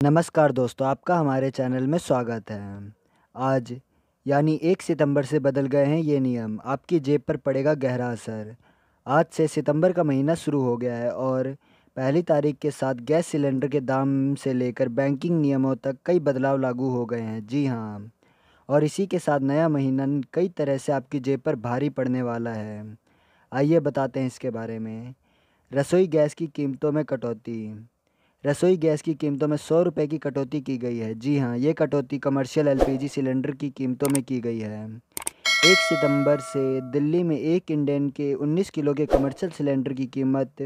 नमस्कार दोस्तों, आपका हमारे चैनल में स्वागत है। आज, यानी एक सितंबर से बदल गए हैं ये नियम। आपकी जेब पर पड़ेगा गहरा असर। आज से सितंबर का महीना शुरू हो गया है और पहली तारीख के साथ गैस सिलेंडर के दाम से लेकर बैंकिंग नियमों तक कई बदलाव लागू हो गए हैं। जी हाँ और इसी के साथ नया महीना कई तरह से आपकी जेब पर भारी पड़ने वाला है। आइए बताते हैं इसके बारे में। रसोई गैस की कीमतों में कटौती। रसोई गैस की कीमतों में सौ रुपये की कटौती की गई है। जी हाँ ये कटौती कमर्शियल एलपीजी सिलेंडर की कीमतों में की गई है। एक सितंबर से दिल्ली में एक इंडियन के 19 किलो के कमर्शियल सिलेंडर की कीमत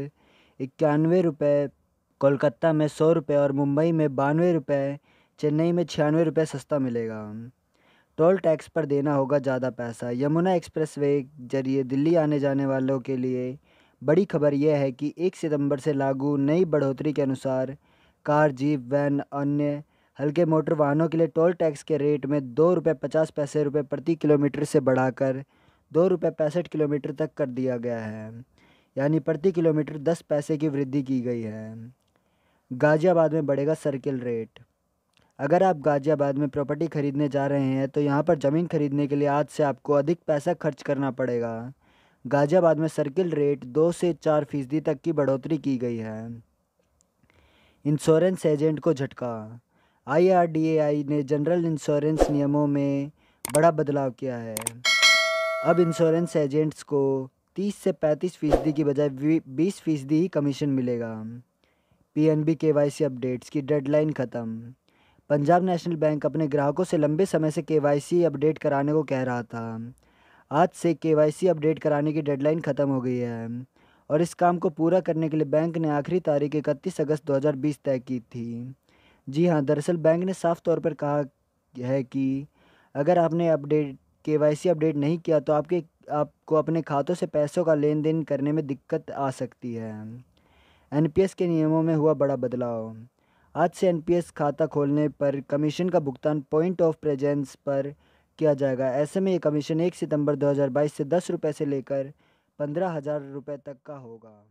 इक्यानवे रुपये कोलकाता में सौ रुपये और मुंबई में बानवे रुपये चेन्नई में छियानवे रुपये सस्ता मिलेगा। टोल टैक्स पर देना होगा ज़्यादा पैसा। यमुना एक्सप्रेस वे ज़रिए दिल्ली आने जाने वालों के लिए बड़ी खबर यह है कि एक सितंबर से लागू नई बढ़ोतरी के अनुसार कार, जीप, वैन, अन्य हल्के मोटर वाहनों के लिए टोल टैक्स के रेट में दो रुपये पचास पैसे रुपये प्रति किलोमीटर से बढ़ाकर दो रुपये पैंसठ किलोमीटर तक कर दिया गया है। यानी प्रति किलोमीटर दस पैसे की वृद्धि की गई है। गाज़ियाबाद में बढ़ेगा सर्किल रेट। अगर आप गाज़ियाबाद में प्रॉपर्टी ख़रीदने जा रहे हैं तो यहाँ पर ज़मीन खरीदने के लिए आज से आपको अधिक पैसा खर्च करना पड़ेगा। गाज़ियाबाद में सर्किल रेट दो से चार फ़ीसदी तक की बढ़ोतरी की गई है। इंश्योरेंस एजेंट को झटका। आईआरडीएआई ने जनरल इंश्योरेंस नियमों में बड़ा बदलाव किया है। अब इंश्योरेंस एजेंट्स को 30 से 35 फ़ीसदी की बजाय 20 फ़ीसदी ही कमीशन मिलेगा। पीएनबी केवाईसी अपडेट्स की डेडलाइन ख़त्म। पंजाब नेशनल बैंक अपने ग्राहकों से लंबे समय से केवाईसी अपडेट कराने को कह रहा था। आज से के अपडेट कराने की डेडलाइन ख़त्म हो गई है। और इस काम को पूरा करने के लिए बैंक ने आखिरी तारीख इकतीस अगस्त 2020 तय की थी। जी हाँ दरअसल बैंक ने साफ़ तौर पर कहा है कि अगर आपने अपडेट, के अपडेट नहीं किया तो आपके, आपको अपने खातों से पैसों का लेन देन करने में दिक्कत आ सकती है। एनपीएस के नियमों में हुआ बड़ा बदलाव। आज से एनपीएस खाता खोलने पर कमीशन का भुगतान पॉइंट ऑफ़ प्रेजेंस पर किया जाएगा। ऐसे में ये कमीशन एक सितंबर 2022 से दस रुपये से लेकर पंद्रह हज़ार रुपये तक का होगा।